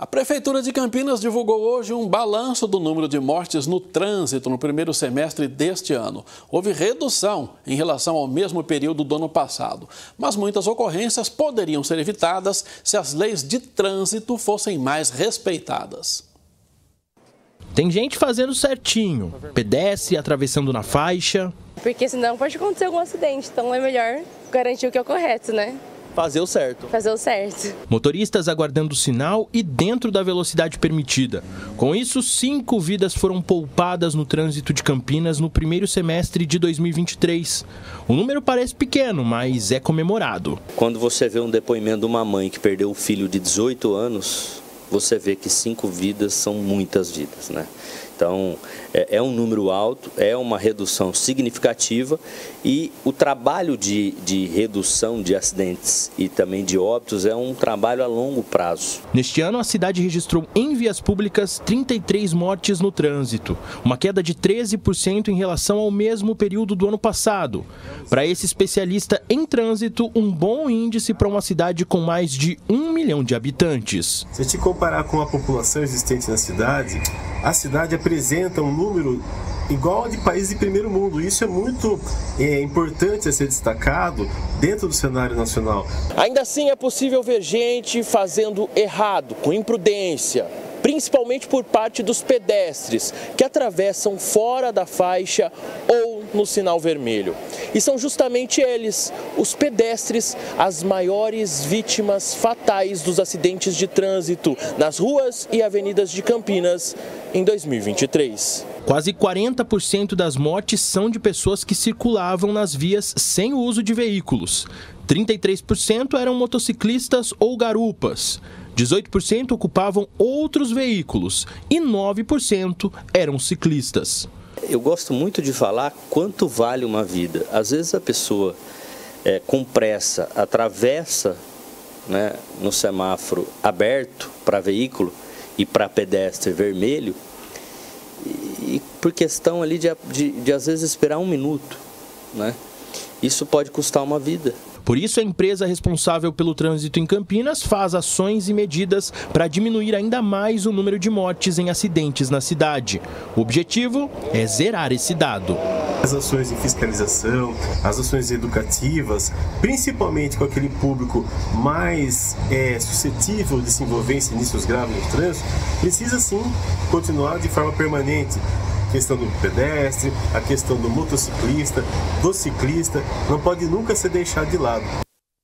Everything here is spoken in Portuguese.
A Prefeitura de Campinas divulgou hoje um balanço do número de mortes no trânsito no primeiro semestre deste ano. Houve redução em relação ao mesmo período do ano passado, mas muitas ocorrências poderiam ser evitadas se as leis de trânsito fossem mais respeitadas. Tem gente fazendo certinho, pedestre atravessando na faixa. Porque senão pode acontecer algum acidente, então é melhor garantir o que é o correto, né? Fazer o certo. Fazer o certo. Motoristas aguardando o sinal e dentro da velocidade permitida. Com isso, cinco vidas foram poupadas no trânsito de Campinas no primeiro semestre de 2023. O número parece pequeno, mas é comemorado. Quando você vê um depoimento de uma mãe que perdeu o filho de 18 anos, você vê que cinco vidas são muitas vidas, né? Então, é, é, um número alto, é uma redução significativa e o trabalho de, de redução de acidentes e também de óbitos é um trabalho a longo prazo. Neste ano, a cidade registrou em vias públicas 33 mortes no trânsito, uma queda de 13% em relação ao mesmo período do ano passado. Para esse especialista em trânsito, um bom índice para uma cidade com mais de um milhão de habitantes. Se a gente comparar com a população existente na cidade, a cidade apresenta um número igual de países de primeiro mundo. Isso é muito é, importante a ser destacado dentro do cenário nacional. Ainda assim, é possível ver gente fazendo errado, com imprudência, principalmente por parte dos pedestres que atravessam fora da faixa ou no sinal vermelho. E são justamente eles, os pedestres, as maiores vítimas fatais dos acidentes de trânsito nas ruas e avenidas de Campinas em 2023. Quase 40% das mortes são de pessoas que circulavam nas vias sem o uso de veículos. 33% eram motociclistas ou garupas. 18% ocupavam outros veículos e 9% eram ciclistas. Eu gosto muito de falar quanto vale uma vida. Às vezes a pessoa é, com pressa atravessa né, no semáforo aberto para veículo e para pedestre vermelho e, por questão ali de, de, de às vezes esperar um minuto, né? Isso pode custar uma vida. Por isso, a empresa responsável pelo trânsito em Campinas faz ações e medidas para diminuir ainda mais o número de mortes em acidentes na cidade. O objetivo é zerar esse dado. As ações de fiscalização, as ações educativas, principalmente com aquele público mais é, suscetível de se envolver em sinistros graves no trânsito, precisa sim continuar de forma permanente questão do pedestre, a questão do motociclista, do ciclista, não pode nunca ser deixado de lado.